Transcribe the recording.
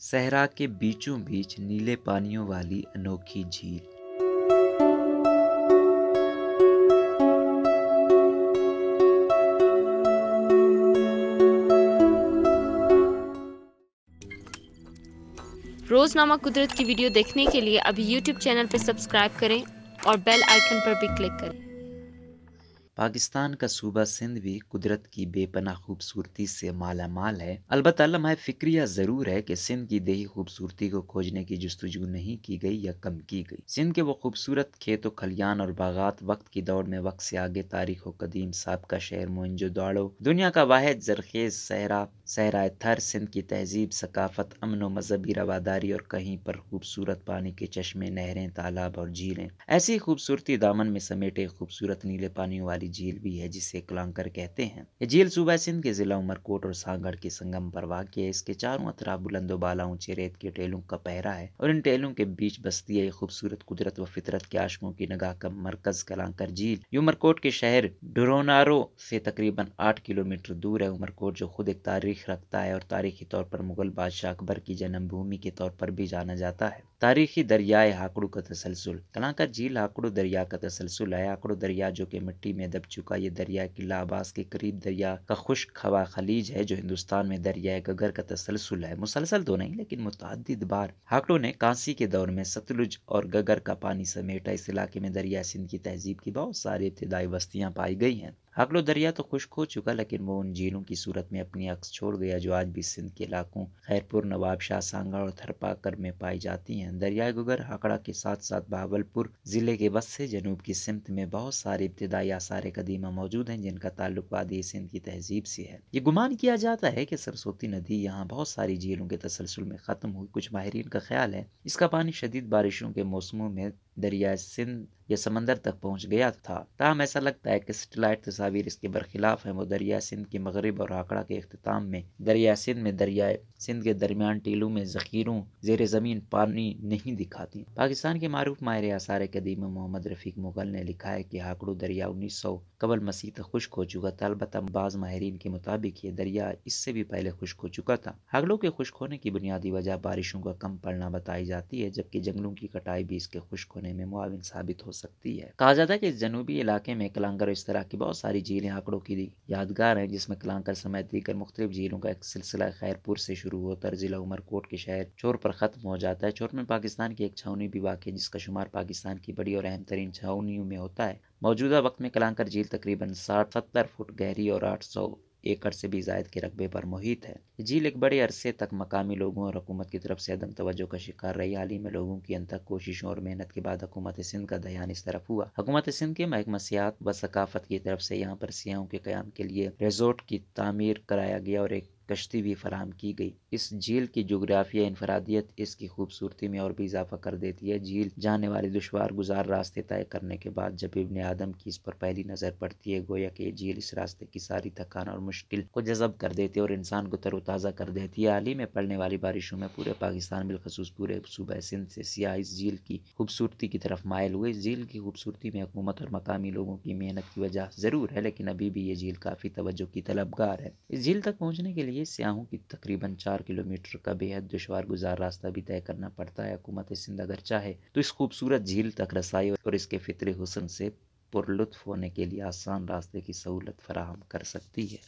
सहरा के बीचों बीच नीले पानियों वाली अनोखी झील। रोज़नामा कुदरत की वीडियो देखने के लिए अभी यूट्यूब चैनल पर सब्सक्राइब करें और बेल आइकन पर भी क्लिक करें। पाकिस्तान का सूबा सिंध भी कुदरत की बेपना खूबसूरती से माला माल है अलबत् लम्हा फिक्रिया ज़रूर है कि सिंध की देही खूबसूरती को खोजने की जस्तजू नहीं की गई या कम की गई। सिंध के वो खूबसूरत खेतों, खलियान और बागात वक्त की दौड़ में वक्त से आगे तारीख व कदीम सबका शहर मोइंजो दाड़ो, दुनिया का वाद जरखेज, सहरा सहरा थर, सिंध की तहजीब, सकाफत, अमन व मजहबी रवादारी और कहीं पर खूबसूरत पानी के चश्मे, नहरें, तालाब और झीलें। ऐसी खूबसूरती दामन में समेटे खूबसूरत नीले पानी वाली झील भी है जिसे कलांकर कहते हैं। ये झील सूबा सिंध के जिला उमरकोट और सांगढ़ के संगम पर वाक़ है। इसके चारों अतराफ बुलंदो बाला ऊँचे रेत के टेलों का पहरा है और इन टेलों के बीच बस्ती है खूबसूरत कुदरत व फितरत के आशकों की नगाह का मरकज कलांकर झील। उमरकोट के शहर डुरोनारो से तकरीबन आठ किलोमीटर दूर है। उमरकोट, जो खुद एक तारीख रखता है और तारीखी तौर पर मुगल बादशाह अकबर की जन्मभूमि के तौर पर भी जाना जाता है। तारीखी दरियाए हाकड़ू का तसलसल, कलांकर झील हाकड़ू दरिया का तसलसल है। हाकड़ू दरिया जो कि मिट्टी में दब चुका ये दरिया किला अब्बास के करीब दरिया का खुश्क हवा खलीज है, जो हिंदुस्तान में दरिया गगर का तसलसल है। मुसलसल तो नहीं, लेकिन मुतद बार। हाकड़ों ने कांसी के दौर में सतलुज और गगर का पानी समेटा। इस इलाके में दरिया सिंध की तहजीब की बहुत सारी इब्तदाई बस्तियाँ पाई गई हैं। हाकलो दरिया तो खुश्क हो चुका, लेकिन वो उन झीलों की सूरत में अपनी अक्स छोड़ गया, जो आज भी सिंध के इलाकों, खैरपुर, नवाब शाह, सांगड़ और थरपाकर में पाई जाती हैं। दरियाए गुगर, हाकड़ा के साथ साथ बहावलपुर ज़िले के बस्से जनूब की सिमत में बहुत सारे इब्तदाई आसार कदीमा मौजूद हैं, जिनका ताल्लुक वादी सिंध की तहजीब से है। ये गुमान किया जाता है कि सरस्वती नदी यहाँ बहुत सारी झीलों के तसलसल में ख़त्म हुई। कुछ माहरीन का ख्याल है, इसका पानी शदीद बारिशों के मौसमों में दरिया सिंध या समंदर तक पहुँच गया था। ताहम ऐसा लगता है कि सेटेलाइट तस्वीर इसके बरखिलाफ है। वो दरिया सिंध के मगरब और आकड़ा के अख्ताम में, दरिया सिंध में दरियाए सिंध के दरमियान टीलों में जखीरों, जेर ज़मीन पानी नहीं दिखाती। पाकिस्तान के मरूफ माहिर आसार कदीम मोहम्मद रफ़ीक मुगल ने लिखा है कि हाकड़ू दरिया उन्नीस सौ कबल मसीह तक खुश्क हो चुका था। अलबत् बाज़ माहरीन के मुताबिक ये दरिया इससे भी पहले खुश्क हो चुका था। हाकड़ों के खुश्क होने की बुनियादी वजह बारिशों का कम पड़ना बताई जाती है, जबकि जंगलों की कटाई भी इसके खुश्क होने में मुआविन साबित हो सकती है। कहा जाता है कि जनूबी इलाके में कलांगर इस तरह की बहुत सारी झीलें, आंकड़ों की यादगार हैं, जिसमें कलांकर समेत दीकर मुख्तलिफ़ झीलों का एक सिलसिला खैरपुर से शुरू होकर जिला उमरकोट के शहर चोर पर ख़त्म हो जाता है। चोर में पाकिस्तान की एक छावनी भी वाक़ जिसका शुमार पाकिस्तान की बड़ी और अहम तरीन छावनियों में होता है। मौजूदा वक्त में कलांकर झील तकरीबन साठ, सत्तर फुट गहरी और आठ सौ एकड़ से भी जायद के रकबे पर मुहित है। झील एक बड़े अरसे तक मकामी लोगों और हुकूमत की तरफ़ से अदम तवज्जो का शिकार रही। हाल ही में लोगों की अंतक कोशिशों और मेहनत के बाद हुकूमत सिंध का ध्यान इस तरफ़ हुआ। हुकूमत सिंध के महकमा सियात व सकाफत की तरफ़ से यहाँ पर सियाहों के क्याम के लिए रिजोर्ट की तामीर कराया गया और एक कश्ती भी फराम की गई। इस झील की जोग्राफिया इनफरादियत इसकी खूबसूरती में और भी इजाफा कर देती है। झील जाने वाले दुशवार गुजार रास्ते तय करने के बाद जब इब्न आदम की इस पर पहली नज़र पड़ती है, गोया कि झील इस रास्ते की सारी थकान और मुश्किल को जजब कर देती है और इंसान को तरोताज़ा कर देती है। हाल ही में पड़ने वाली बारिशों में पूरे पाकिस्तान, बिलखसूस पूरे सूबह सिंध से सियाह इस झील की खूबसूरती की तरफ़ मायल हुए। इस झील की खूबसूरती में हुकूमत और मकामी लोगों की मेहनत की वजह ज़रूर है, लेकिन अभी भी ये झील काफ़ी तवज्जो की तलबगार है। इस झील तक पहुँचने के लिए सियाहों की तकरीबन चार किलोमीटर का बेहद दुशवार गुजार रास्ता भी तय करना पड़ता है, हुकूमत सिंध अगर चाहे तो इस खूबसूरत झील तक रसाई और इसके फितरे हुसन से पुरलुत्फ होने के लिए आसान रास्ते की सहूलत फराहम कर सकती है।